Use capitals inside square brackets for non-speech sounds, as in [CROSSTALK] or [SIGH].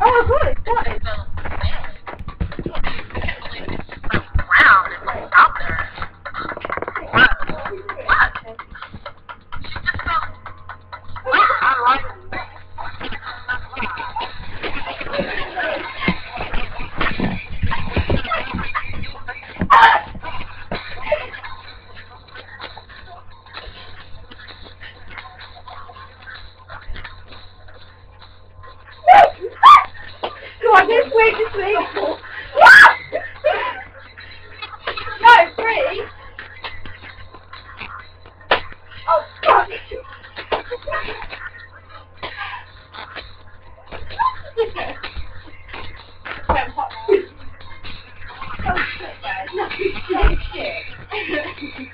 Oh, good, good. Just wait, just wait. [LAUGHS] no, three. Oh, fuck. okay, I'm hot now. Oh, shit, guys. No, shit.